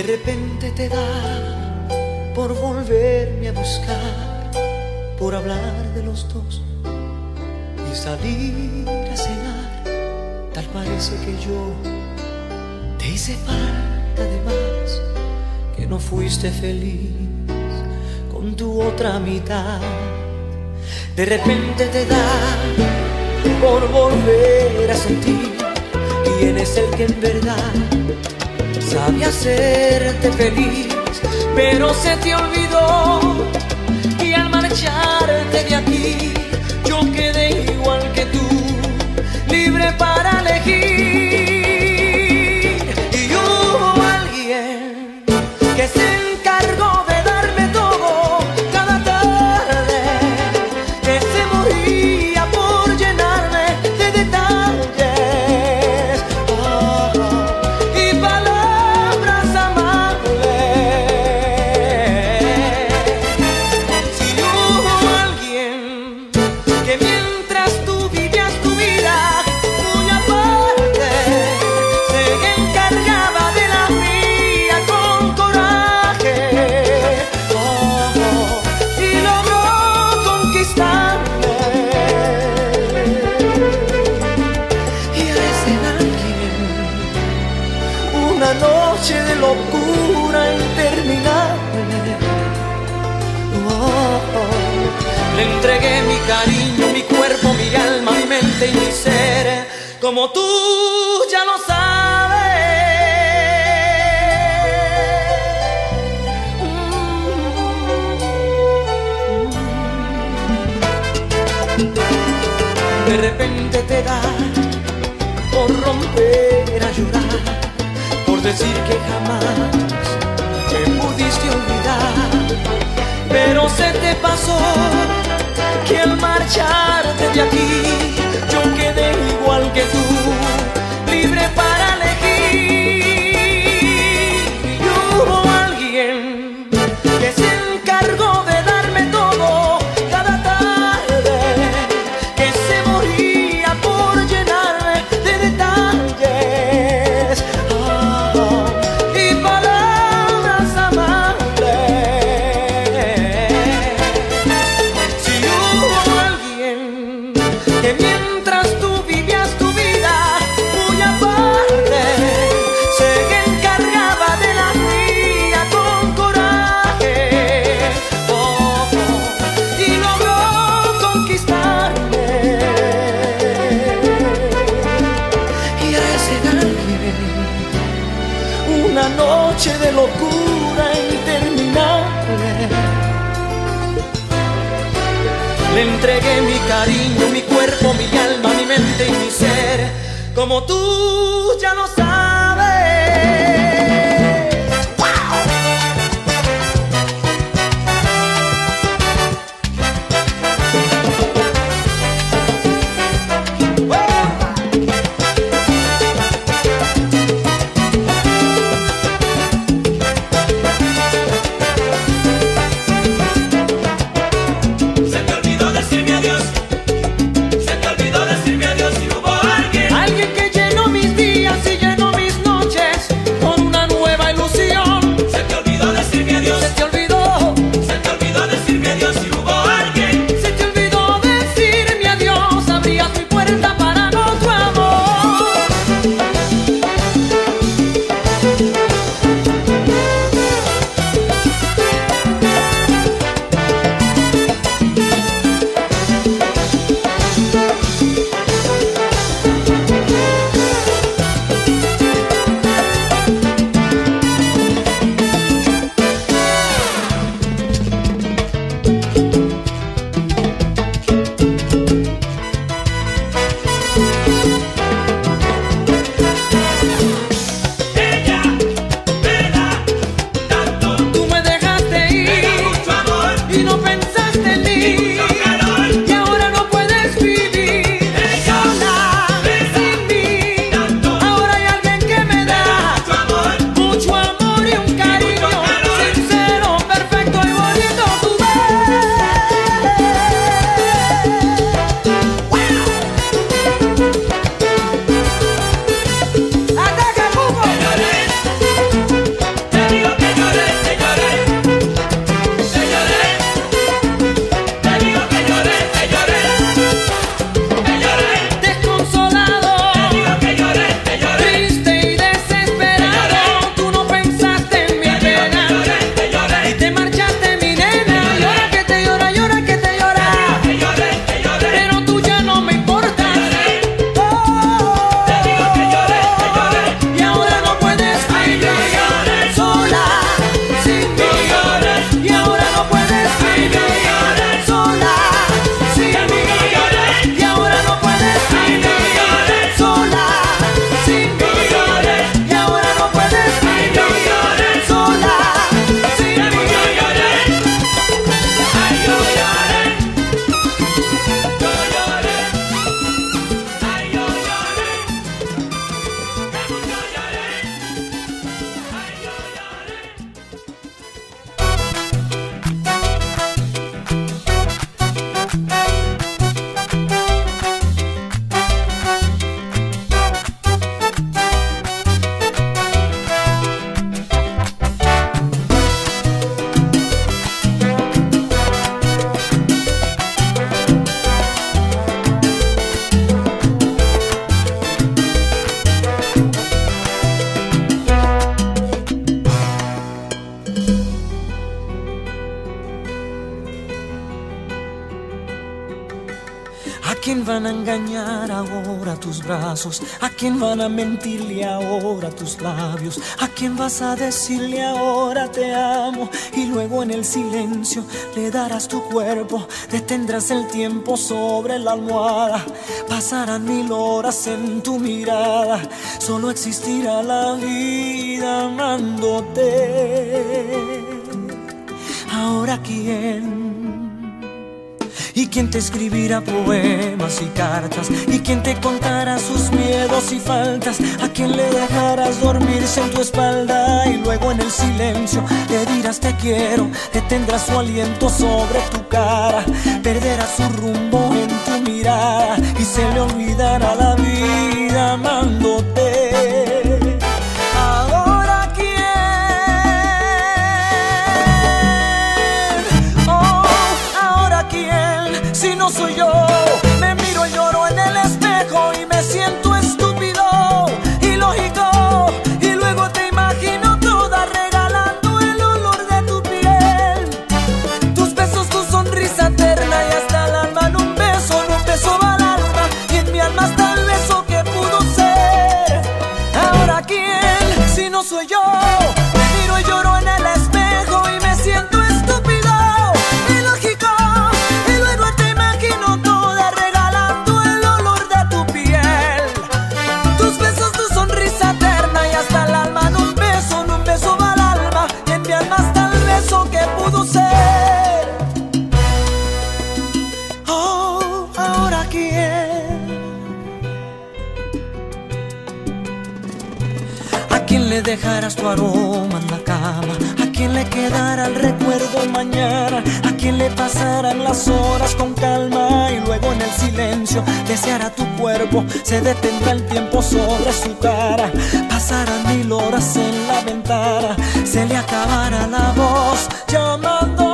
De repente te da por volverme a buscar, por hablar de los dos y salir a cenar. Tal parece que yo te hice falta de más, que no fuiste feliz con tu otra mitad. De repente te da por volver a sentir quién es el que en verdad sabe hacerte feliz, pero se te olvidó y al marcharte de aquí como tú ya lo sabes. De repente te da por romper a llorar, por decir que jamás me pudiste olvidar pero se te pasó que al marcharte de aquí yo quedé igual que tú, a decirle ahora te amo? Y luego en el silencio le darás tu cuerpo, detendrás el tiempo sobre la almohada, pasarán mil horas en tu mirada, solo existirá la vida amándote. Ahora quién ¿Y quién te escribirá poemas y cartas? ¿Y quién te contará sus miedos y faltas? ¿A quién le dejarás dormirse en tu espalda? Y luego en el silencio le dirás te quiero, detendrás su aliento sobre tu cara, perderás su rumbo en tu mirada y se le olvidará la vida amándote. Soy yo. Dejarás tu aroma en la cama? ¿A quién le quedará el recuerdo mañana? ¿A quién le pasarán las horas con calma? Y luego en el silencio deseará tu cuerpo, se detendrá el tiempo sobre su cara. Pasarán mil horas en la ventana, se le acabará la voz llamándote.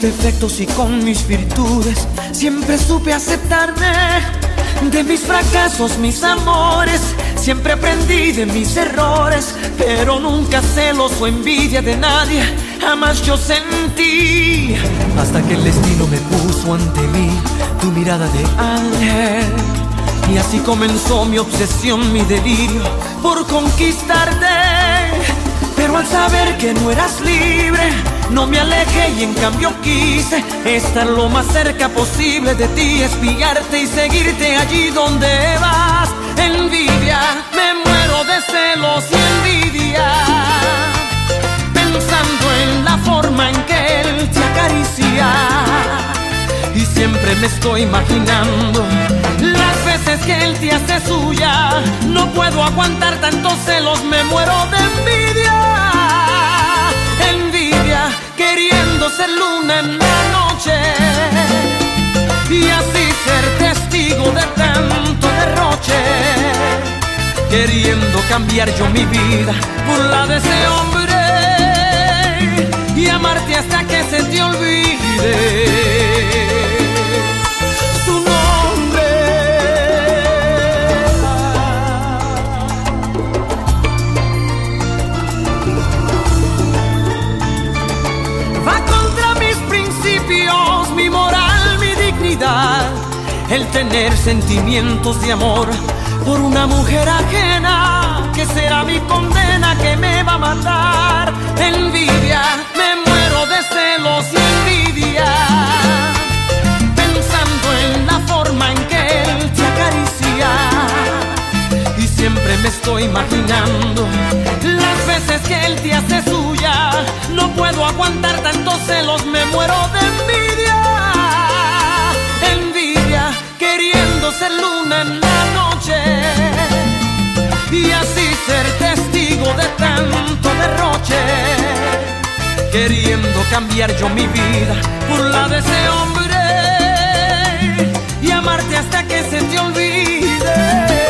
Defectos y con mis virtudes siempre supe aceptarme. De mis fracasos, mis amores, siempre aprendí de mis errores. Pero nunca celos o envidia de nadie, jamás yo sentí. Hasta que el destino me puso ante mí tu mirada de ángel. Y así comenzó mi obsesión, mi delirio por conquistarte. Pero al saber que no eras libre, no me alejé y en cambio quise estar lo más cerca posible de ti, espiarte y seguirte allí donde vas. Envidia, me muero de celos y envidia, pensando en la forma en que él te acaricia. Y siempre me estoy imaginando las veces que él te hace suya. No puedo aguantar tantos celos, me muero de envidia queriendo luna en la noche. Y así ser testigo de tanto derroche, queriendo cambiar yo mi vida por la de ese hombre. Y amarte hasta que se te olvide. el tener sentimientos de amor por una mujer ajena, que será mi condena que me va a matar. Envidia, me muero de celos y envidia, pensando en la forma en que él te acaricia. Y siempre me estoy imaginando las veces que él te hace suya. No puedo aguantar tantos celos, me muero de envidia. ser luna en la noche y así ser testigo de tanto derroche, queriendo cambiar yo mi vida por la de ese hombre y amarte hasta que se te olvide.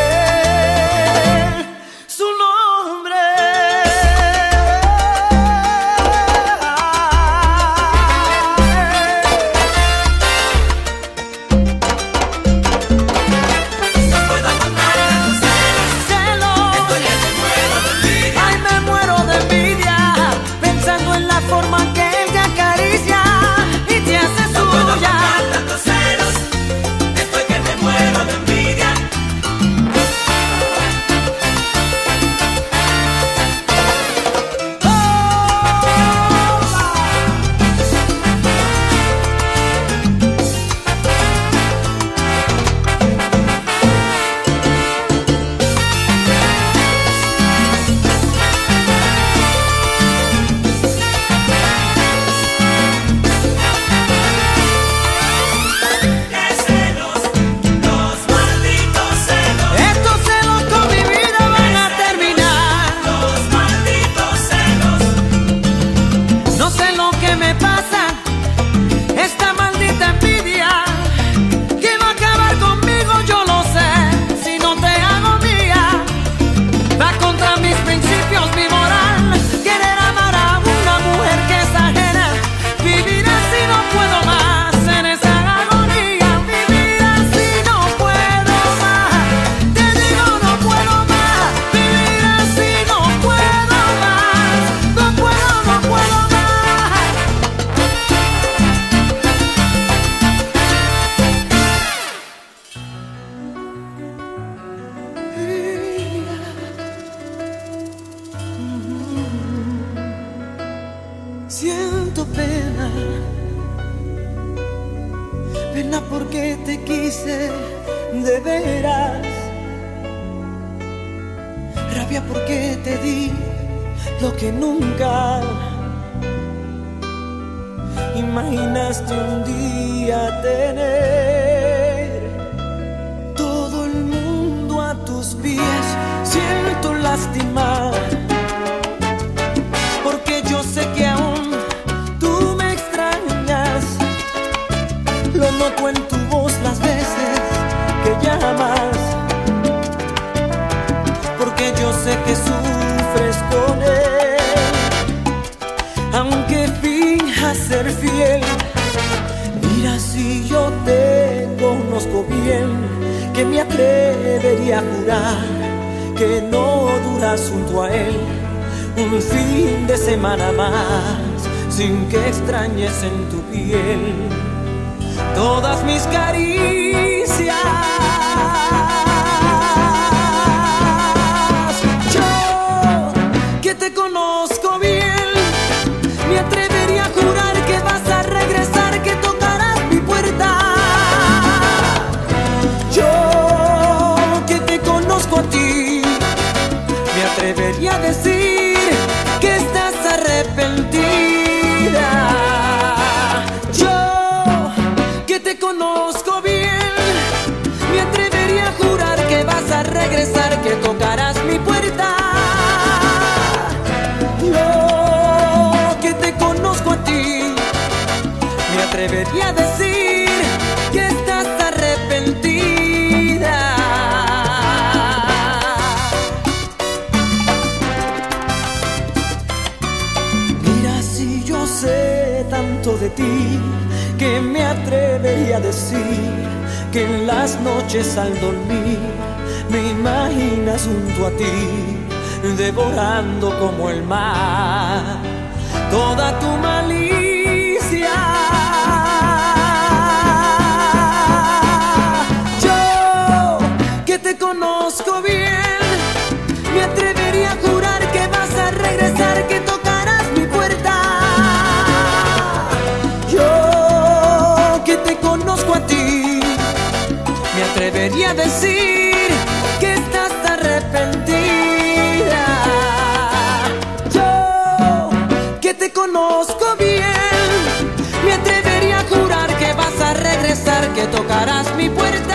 Atrevería a decir que estás arrepentida. Mira si yo sé tanto de ti que me atrevería a decir que en las noches al dormir me imaginas junto a ti, devorando como el mar toda tu malicia. Que estás arrepentida. Yo que te conozco bien, me atrevería a jurar que vas a regresar, que tocarás mi puerta.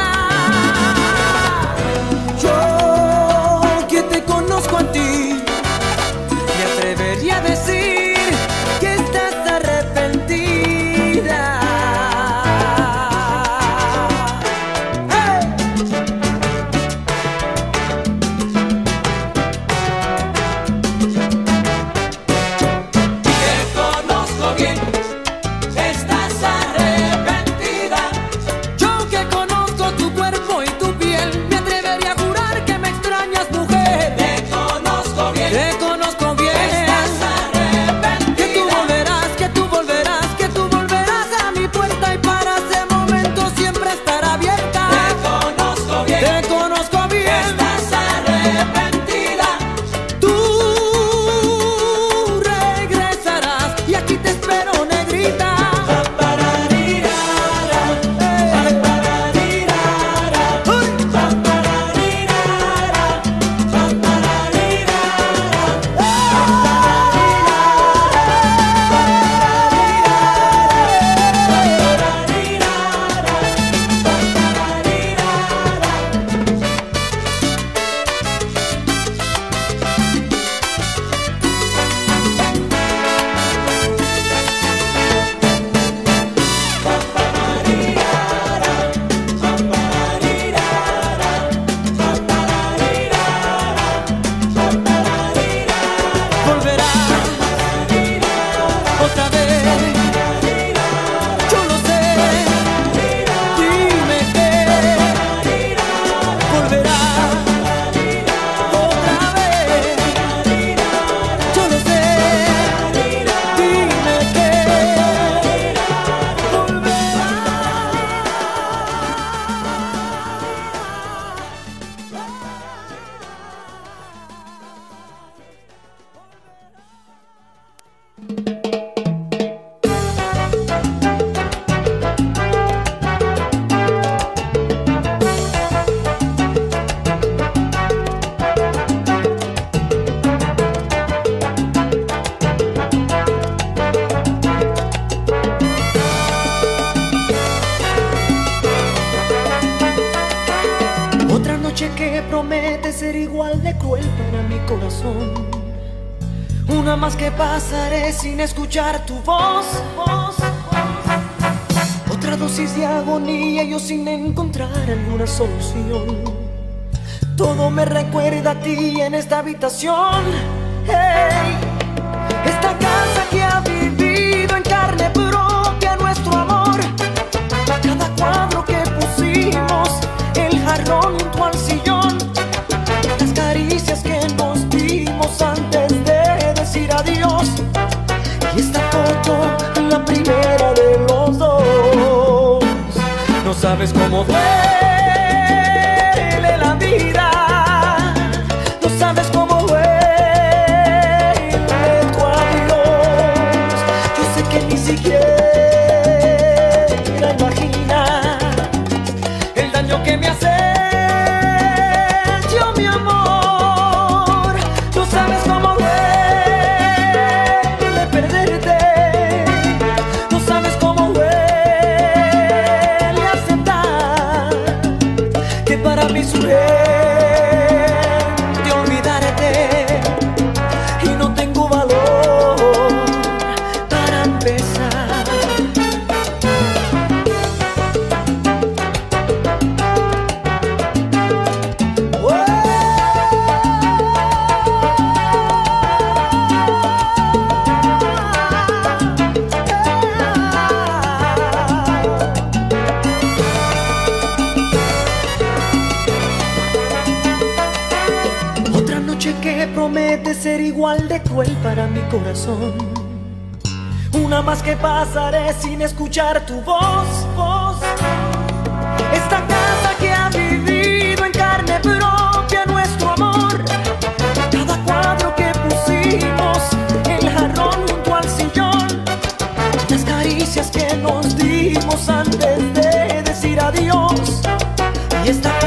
En esta habitación. Esta casa que ha vivido en carne propia nuestro amor. Cada cuadro que pusimos, el jarrón junto al sillón, las caricias que nos dimos antes de decir adiós. Y esta foto, la primera de los dos. No sabes cómo duele la vida. Ser igual de cruel para mi corazón. Una más que pasaré sin escuchar tu voz, voz. Esta casa que ha vivido en carne propia nuestro amor. Cada cuadro que pusimos, el jarrón junto al sillón. Las caricias que nos dimos antes de decir adiós. Y esta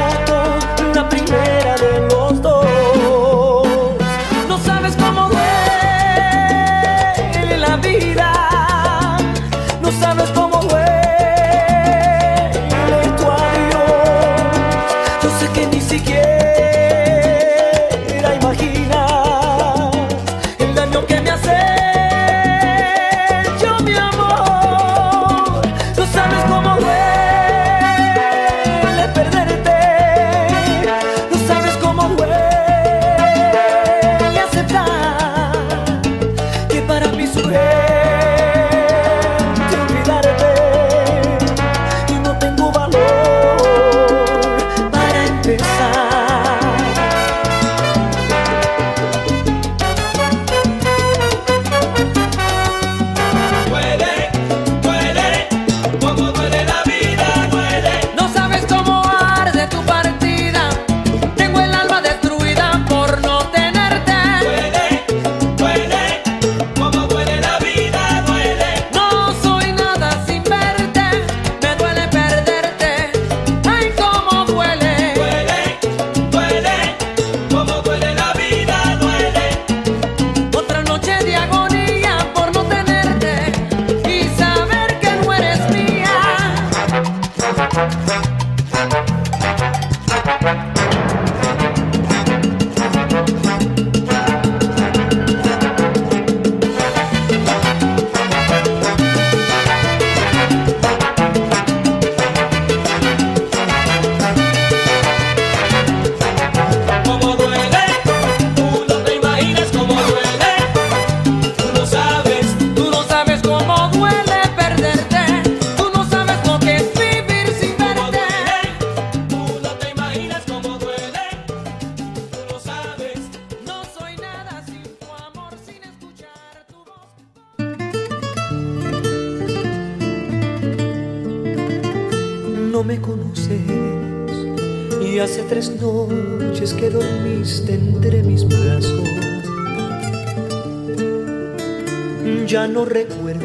Ya no recuerdas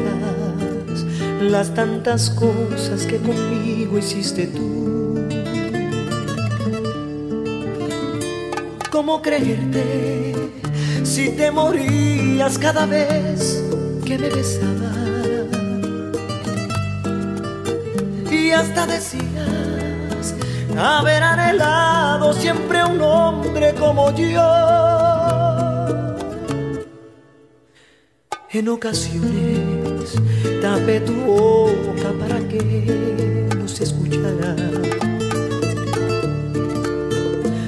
las tantas cosas que conmigo hiciste tú. ¿Cómo creerte si te morías cada vez que me besabas? y hasta decías haber anhelado siempre un hombre como yo. En ocasiones tapé tu boca para que no se escuchara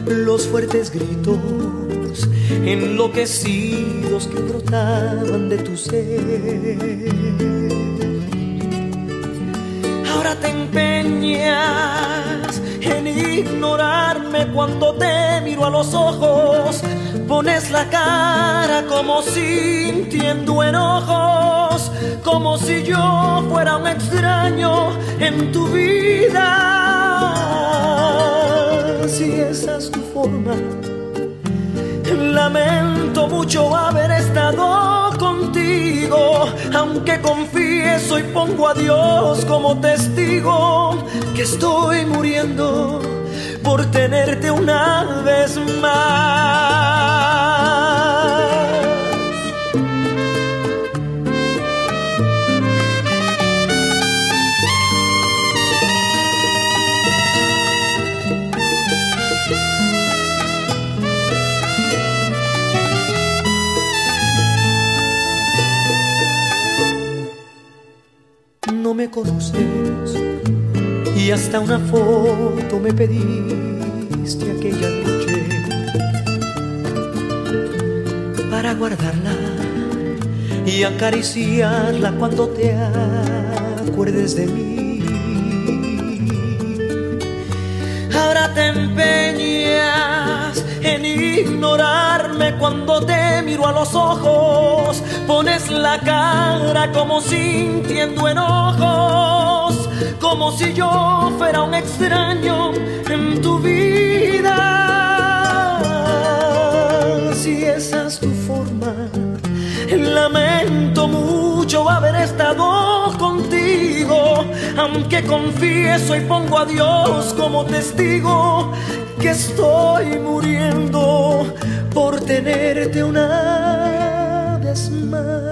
los fuertes gritos enloquecidos que brotaban de tu ser. Ahora te empeñas en ignorarme cuando te miro a los ojos. Pones la cara como sintiendo enojos, como si yo fuera un extraño en tu vida. Si esa es tu forma, Lamento mucho haber estado contigo, aunque confieso y pongo a Dios como testigo que estoy muriendo por tenerte una vez más. Y hasta una foto me pediste aquella noche para guardarla y acariciarla cuando te acuerdes de mí. Ahora te empeñas en ignorarme cuando te miro a los ojos, pones la cara como sintiendo enojos, como si yo fuera un extraño en tu vida. Si esa es tu forma, lamento mucho haber estado contigo, aunque confieso y pongo a Dios como testigo que estoy muriendo por tenerte una teman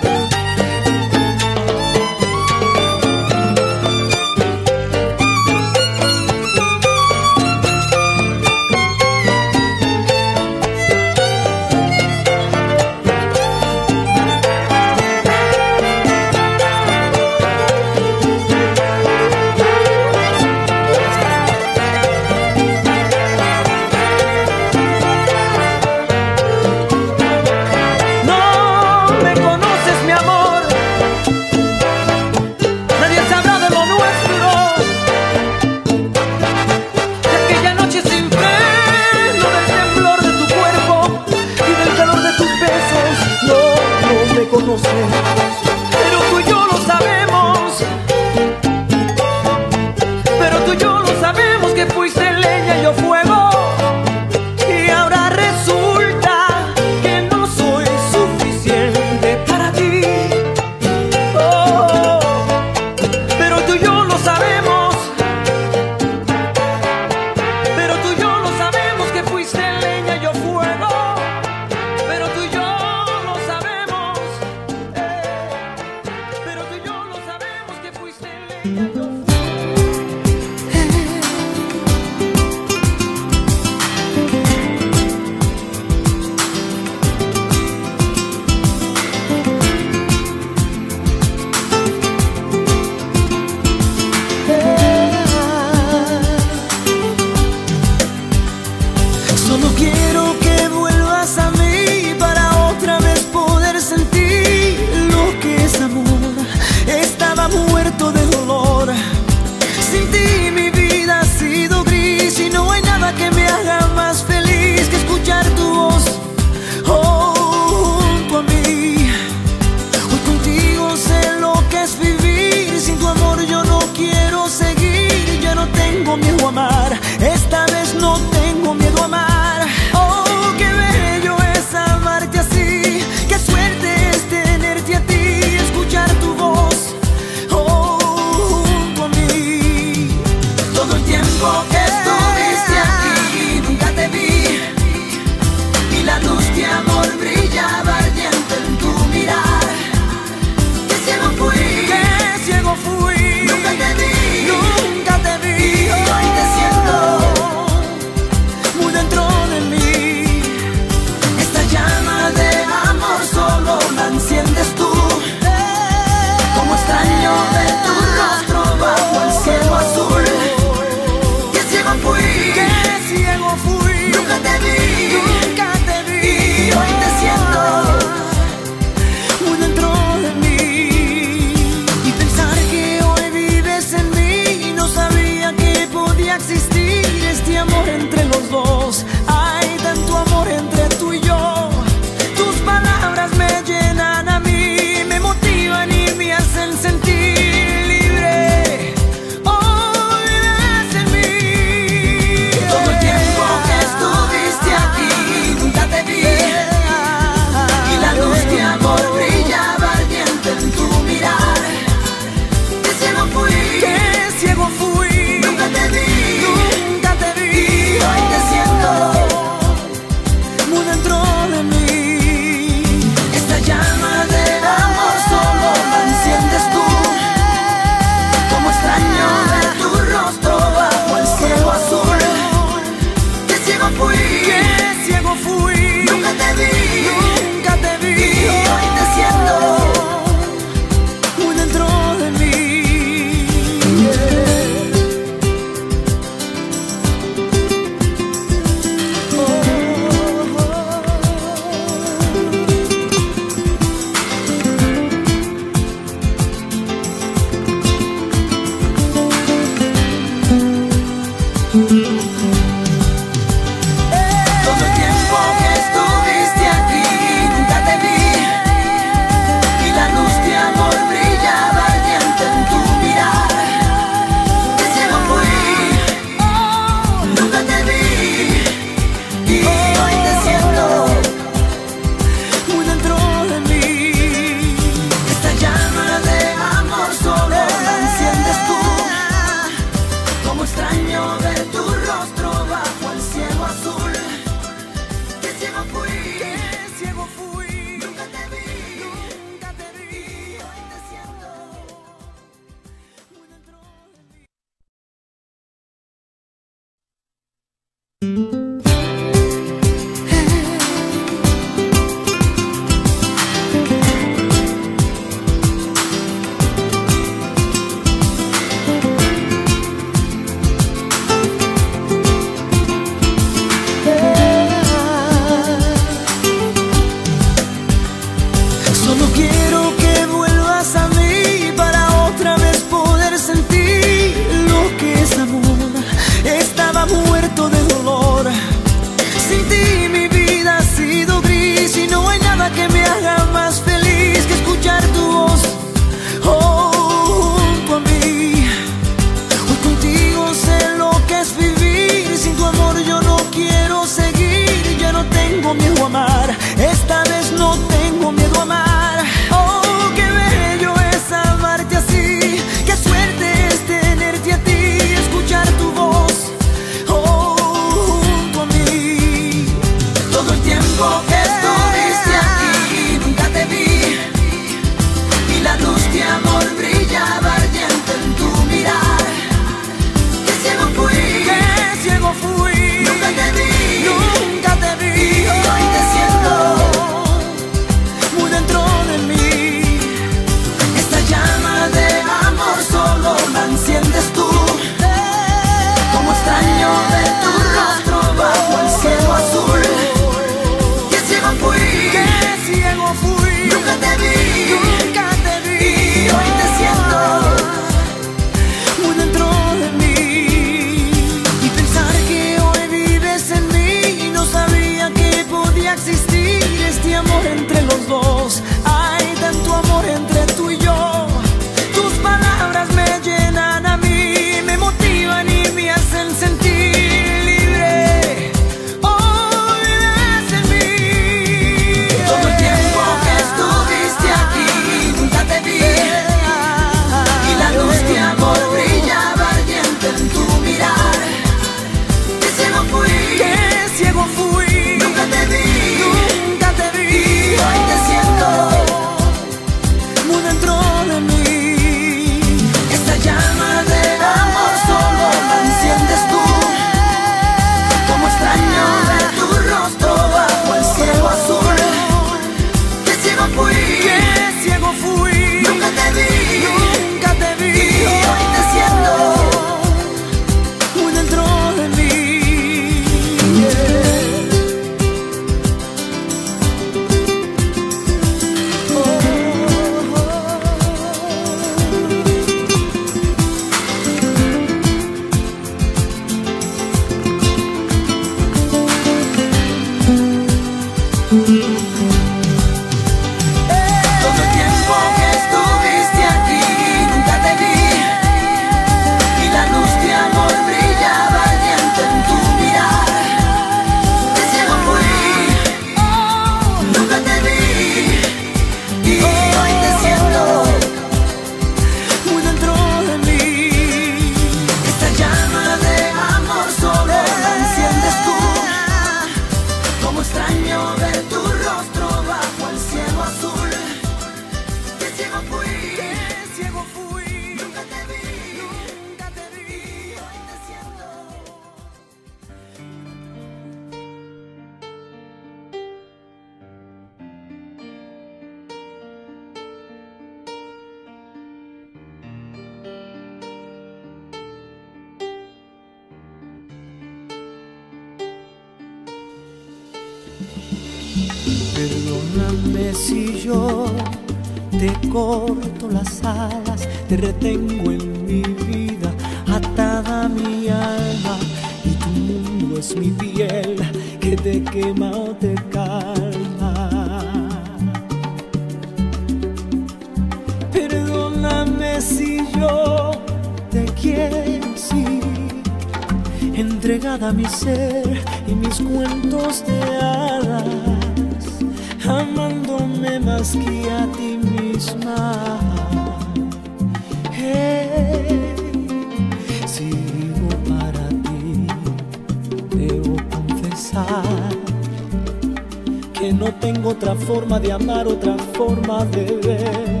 que no tengo otra forma de amar, otra forma de ver.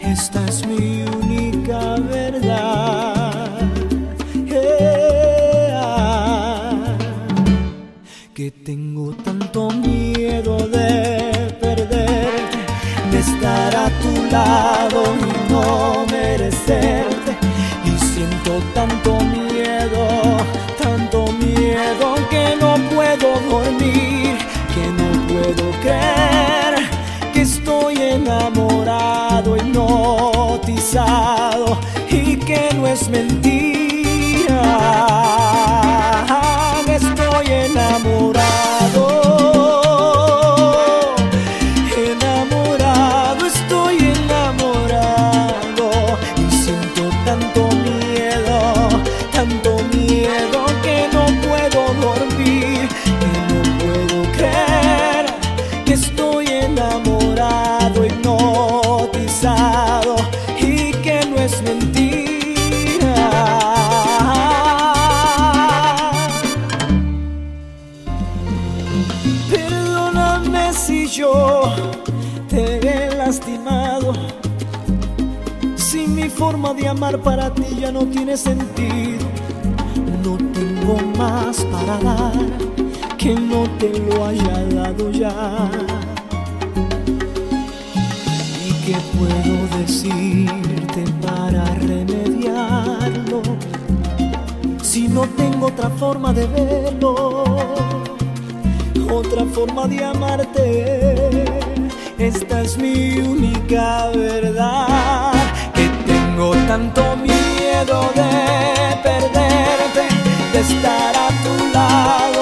Esta es mi única verdad. Que tengo tanto miedo de perderte, de estar a tu lado que no puedo creer que estoy enamorado, hipnotizado y que no es mentira. Estoy enamorado. para ti ya no tiene sentido. No tengo más para dar que no te lo haya dado ya. ¿Y qué puedo decirte para remediarlo? Si no tengo otra forma de verlo, otra forma de amarte, esta es mi única verdad. Tengo tanto miedo de perderte, de estar a tu lado.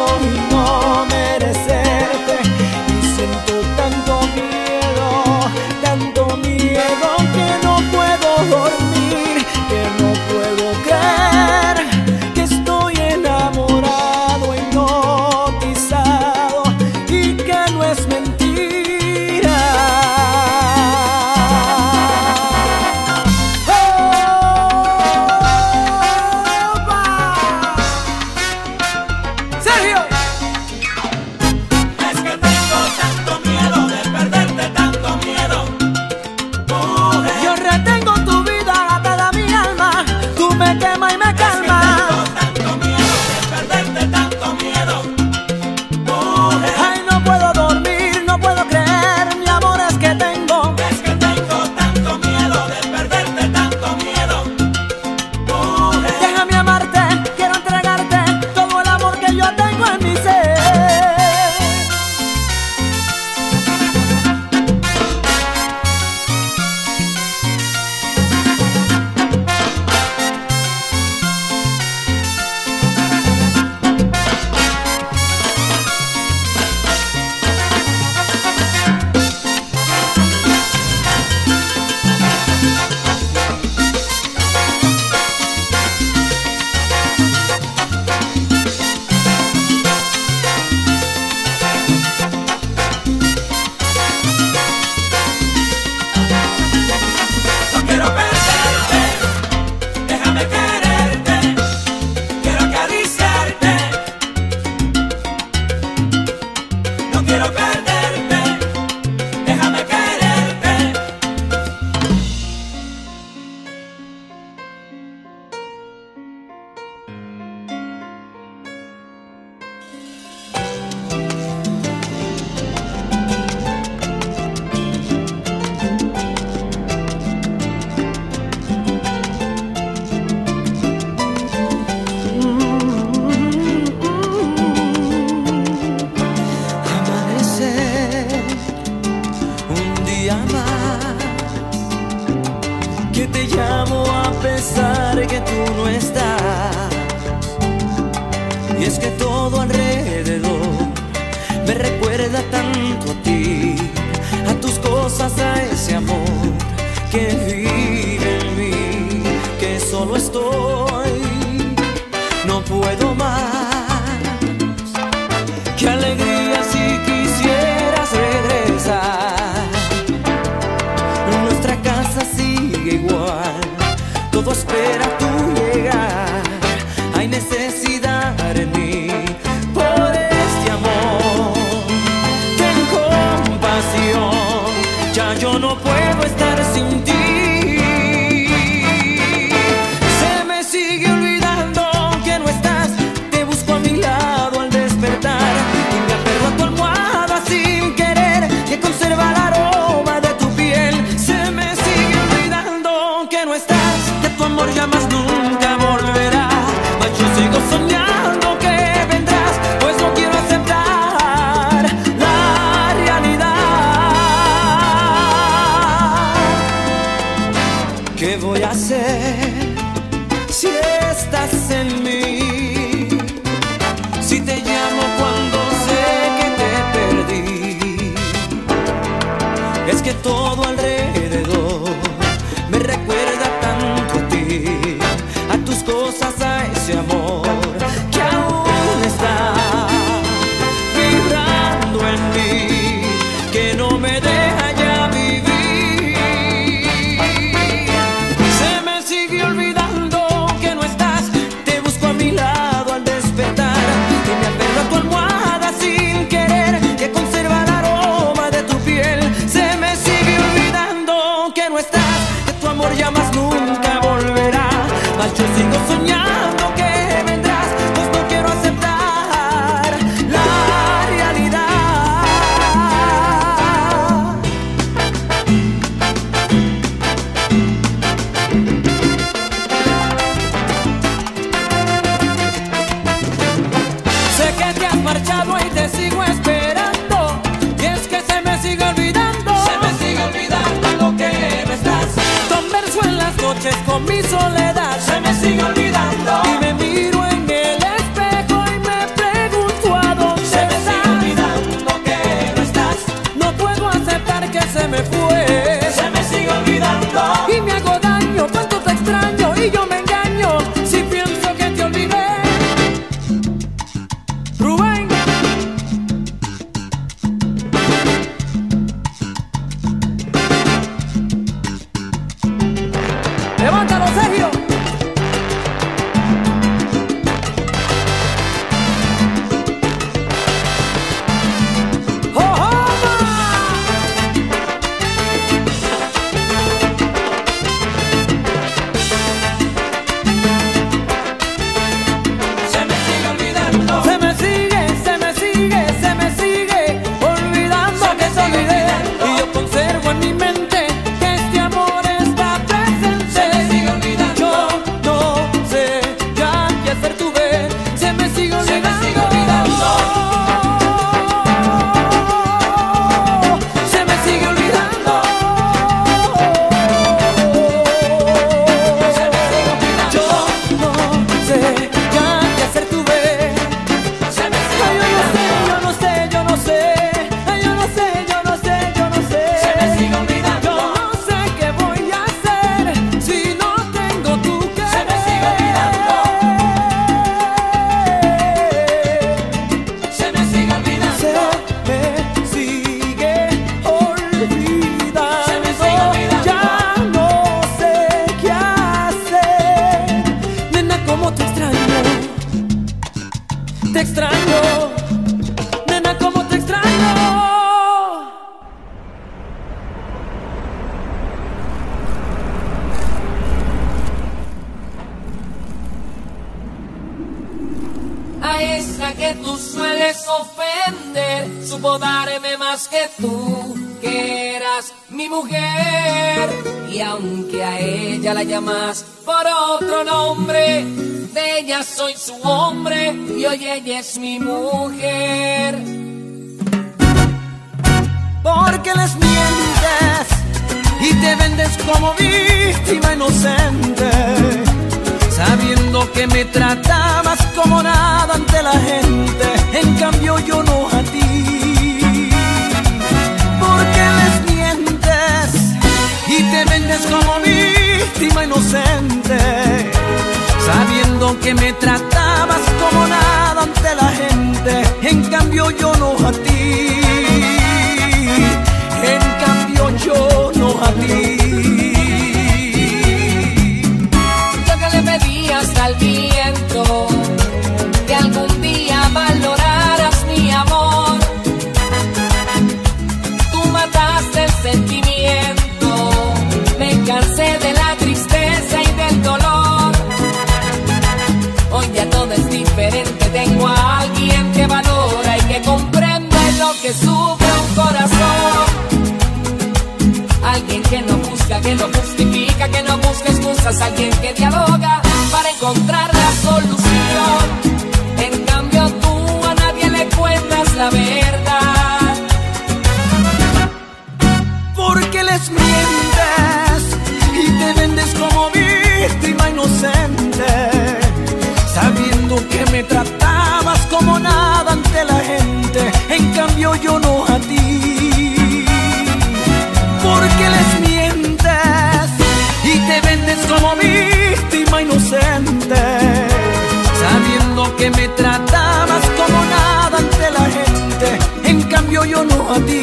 que me tratabas como nada ante la gente, en cambio yo no a ti.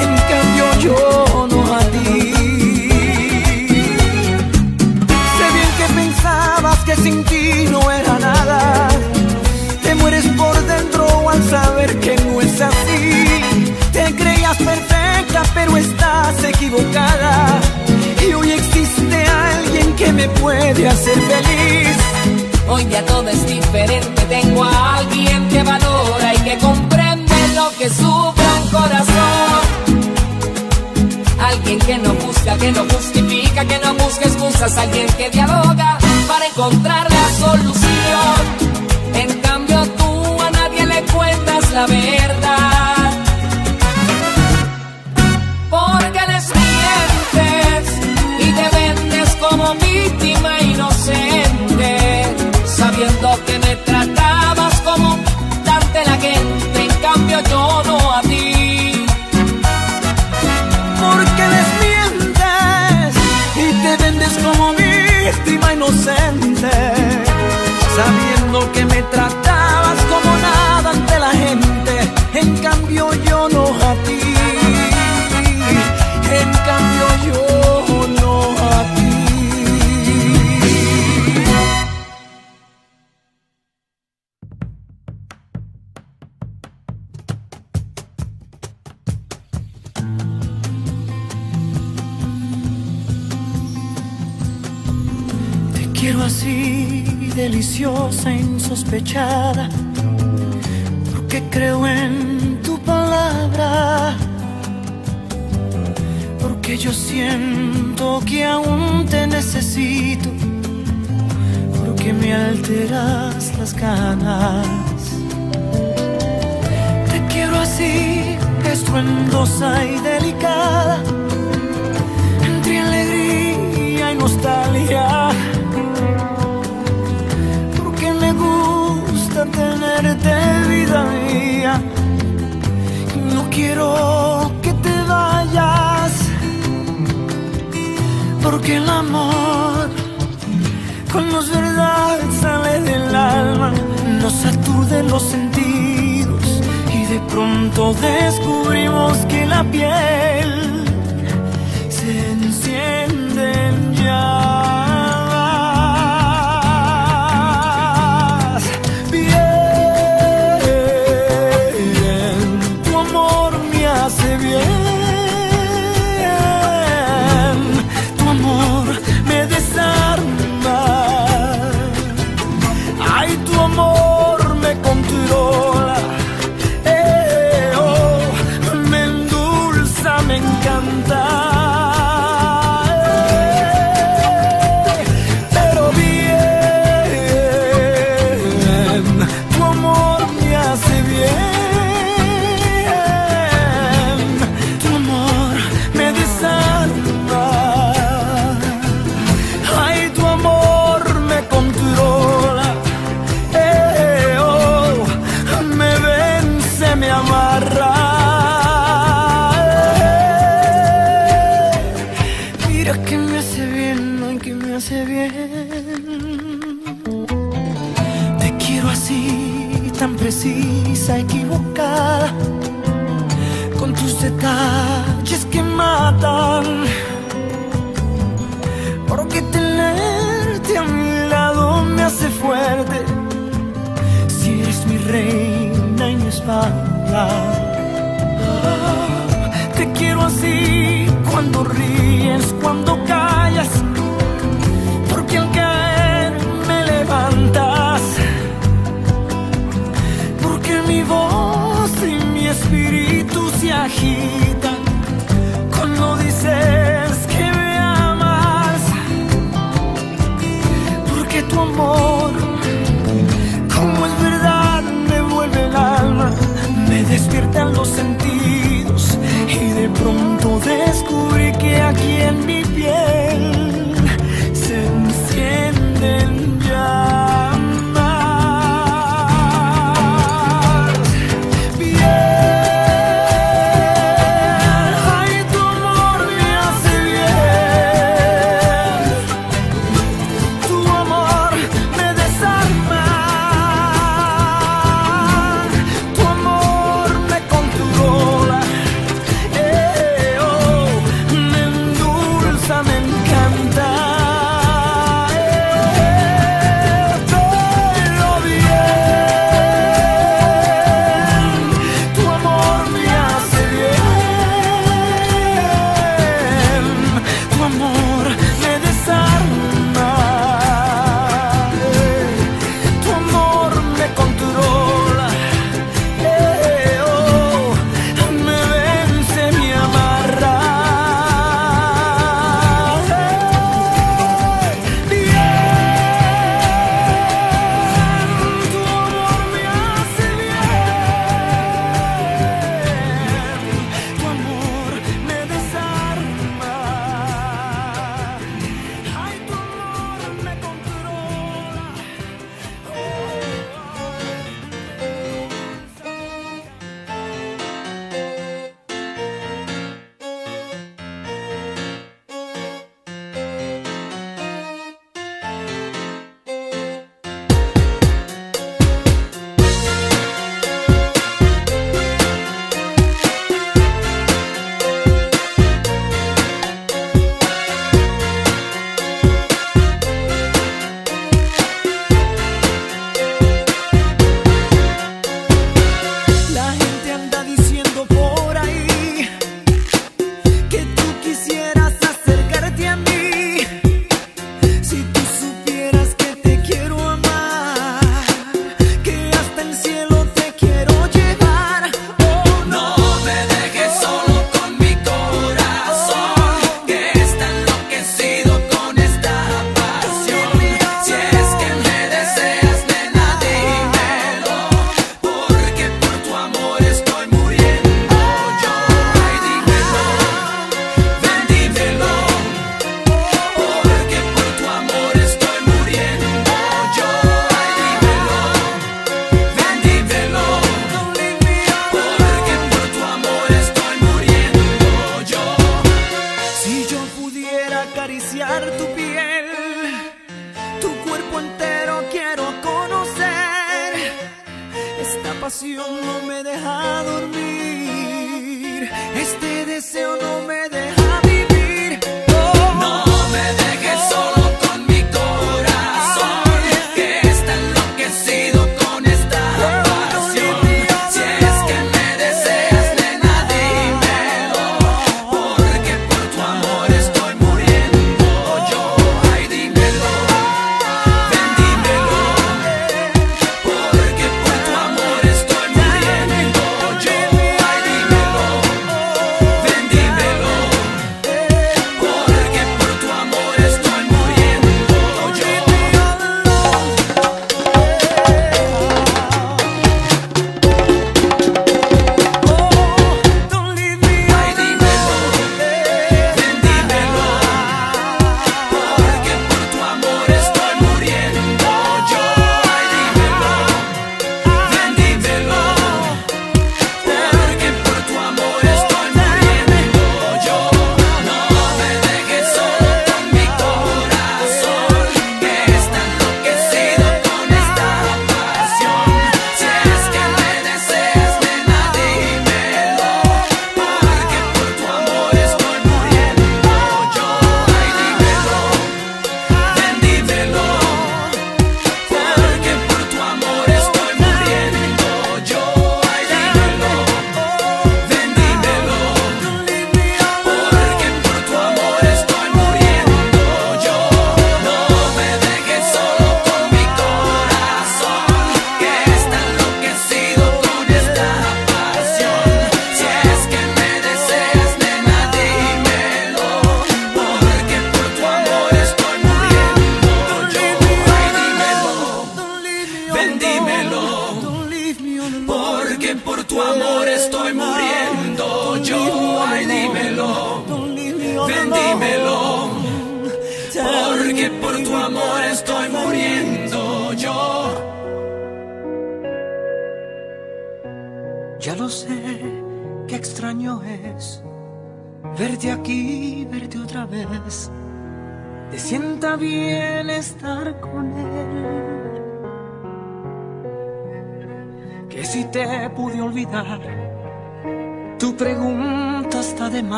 En cambio yo no a ti. Sé bien que pensabas que sin ti no era nada. Te mueres por dentro al saber que no es así. Te creías perfecta, pero estás equivocada. Y hoy existe alguien que me puede hacer feliz. Hoy ya todo es diferente, tengo a alguien que valora y que comprende lo que sufre un corazón. Alguien que no busca, que no justifica, que no busca excusas, alguien que dialoga para encontrar la solución. En cambio tú a nadie le cuentas la verdad sabiendo que me trata temperature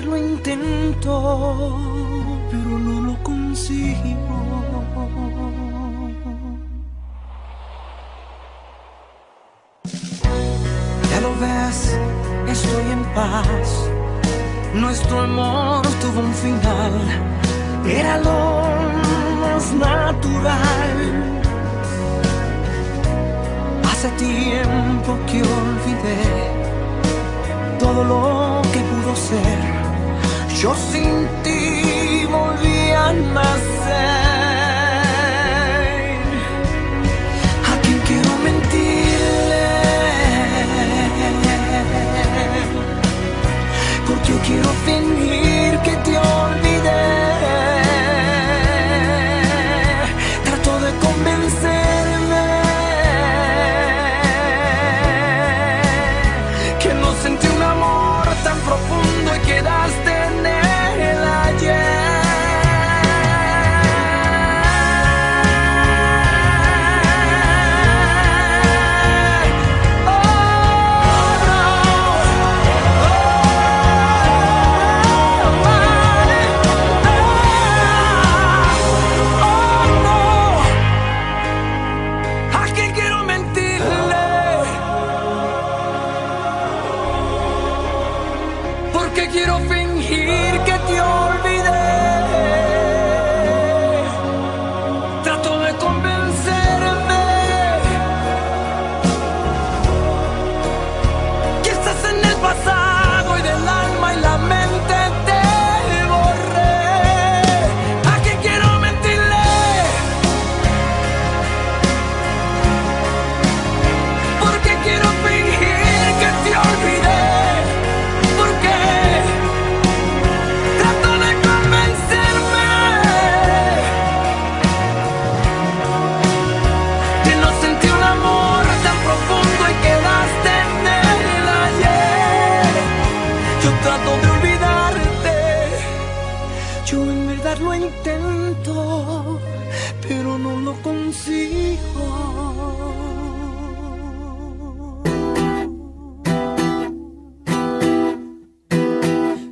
lo intento, pero no lo consigo. Ya lo ves, estoy en paz. Nuestro amor tuvo un final, era lo más natural. Hace tiempo que olvidé todo lo que pudo ser yo sin ti volví a nacer. ¿A quién quiero mentirle? Porque quiero fingir.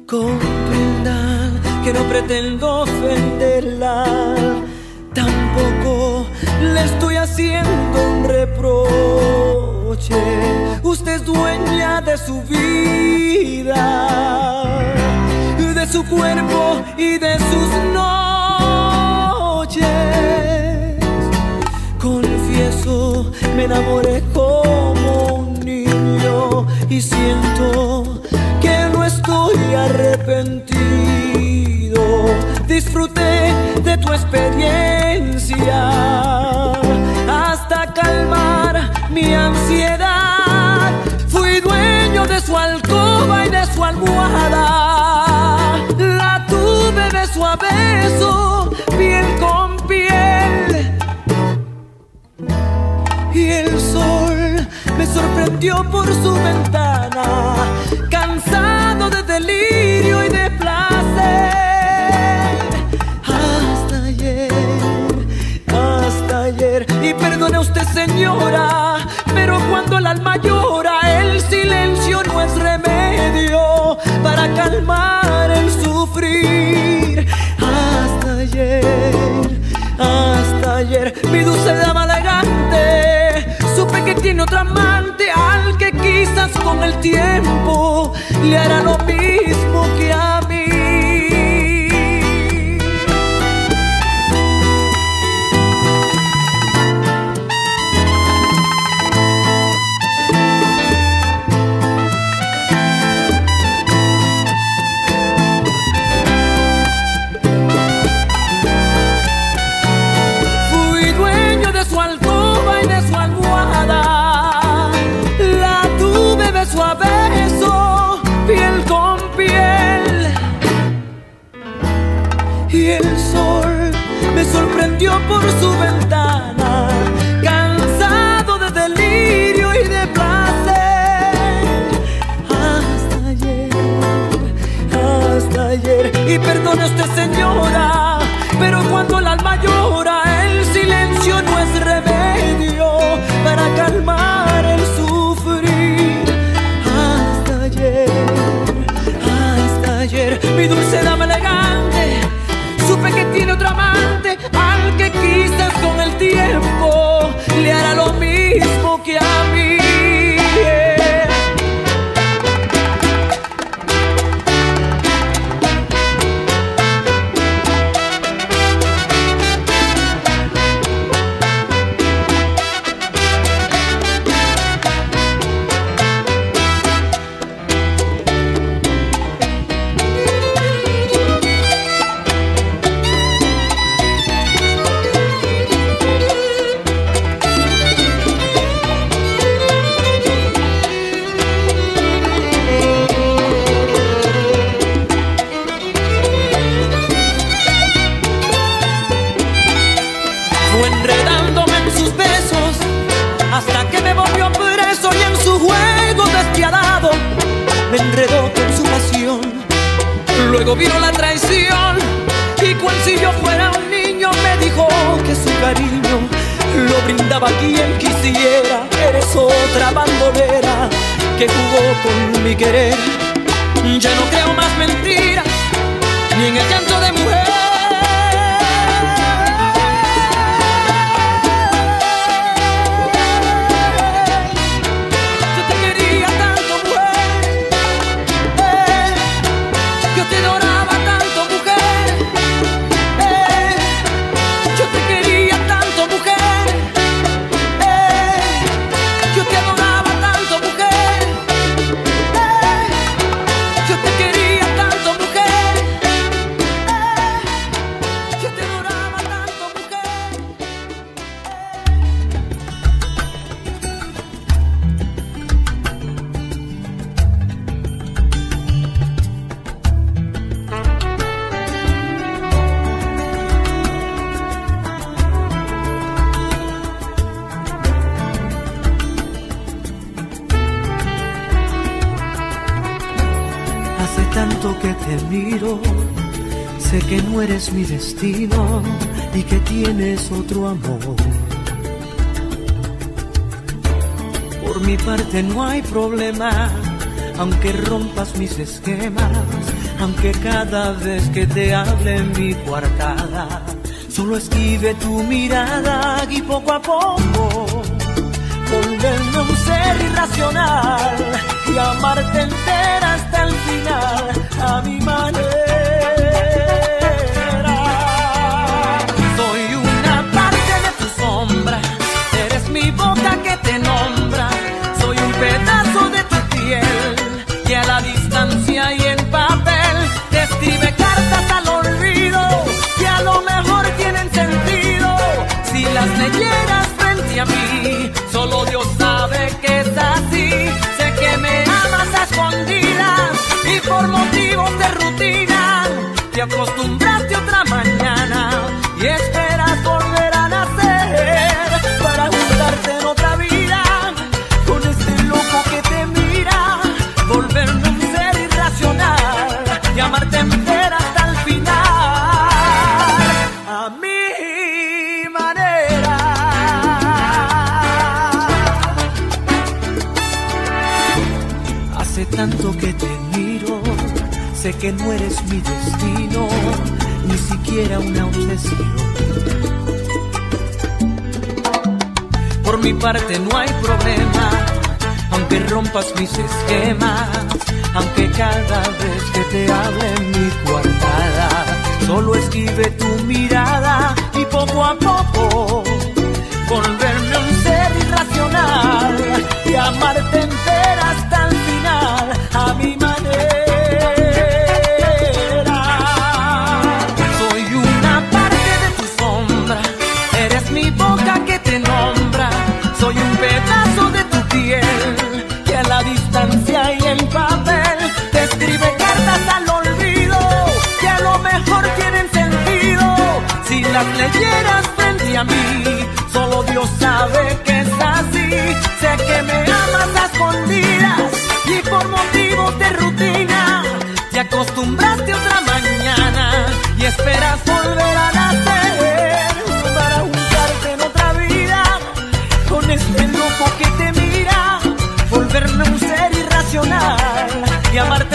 Comprendan que no pretendo ofenderla, tampoco le estoy haciendo un reproche. Usted es dueña de su vida, de su cuerpo y de sus noches. Confieso, me enamoré como un niño y siento estoy arrepentido. Disfruté de tu experiencia hasta calmar mi ansiedad. Fui dueño de su alcoba y de su almohada. La tuve beso a beso, piel con piel. Y el sol me sorprendió por su ventana, cansado de delirio y de placer. Hasta ayer, hasta ayer. Y perdone usted, señora, pero cuando el alma llora, el silencio no es remedio para calmar el sufrir. Hasta ayer, hasta ayer, mi dulce dama elegante, supe que tiene que quizás con el tiempo le hará lo mismo su ventana, cansado de delirio y de placer. Hasta ayer, hasta ayer. Y perdone usted, señora, pero cuando esquemas, aunque cada vez que te hable en mi coartada, solo esquive tu mirada y poco a poco volverme un ser irracional y amarte entera hasta el final a mi manera. Soy una parte de tu sombra, eres mi boca que te nombra, por motivos de rutina. Te acostumbraste otra mañana y esperas que no eres mi destino, ni siquiera una obsesión. Por mi parte no hay problema, aunque rompas mis esquemas, aunque cada vez que te hable mi coartada, solo esquive tu mirada y poco a poco volverme un ser irracional y amarte las leyeras frente a mí. Solo Dios sabe que es así. Sé que me amas a escondidas y por motivos de rutina te acostumbraste otra mañana y esperas volver a nacer para juntarte en otra vida con este loco que te mira, volverme un ser irracional y amarte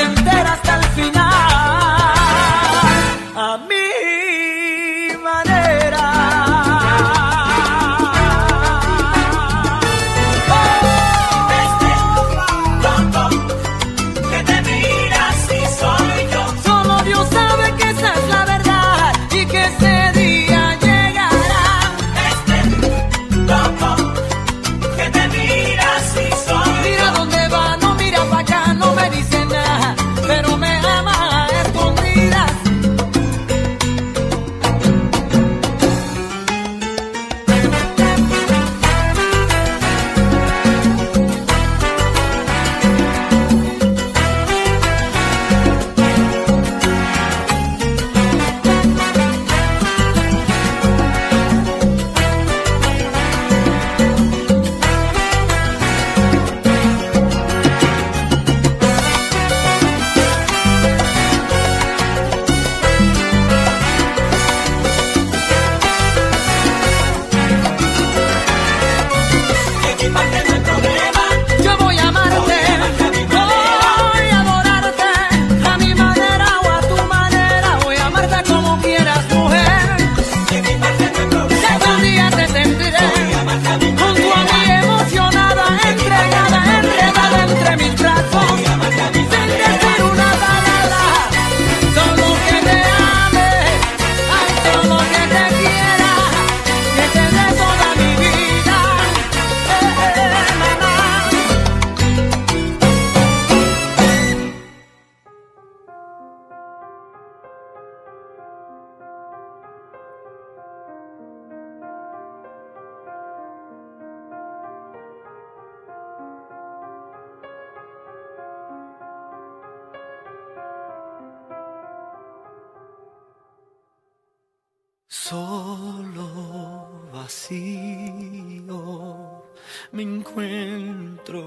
me encuentro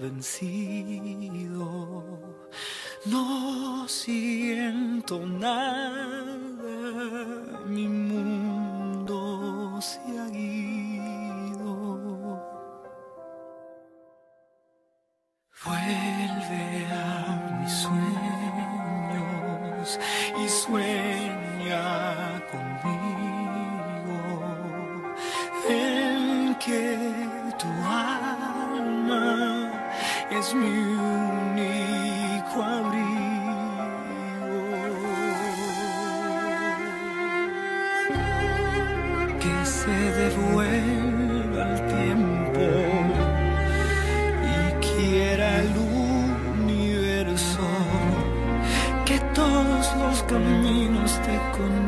vencido. No siento nada, mi mundo se ha ido. Vuelve a mis sueños y sueña conmigo en que tu alma es mi único abrigo. Que se devuelva el tiempo y quiera el universo que todos los caminos te conozcan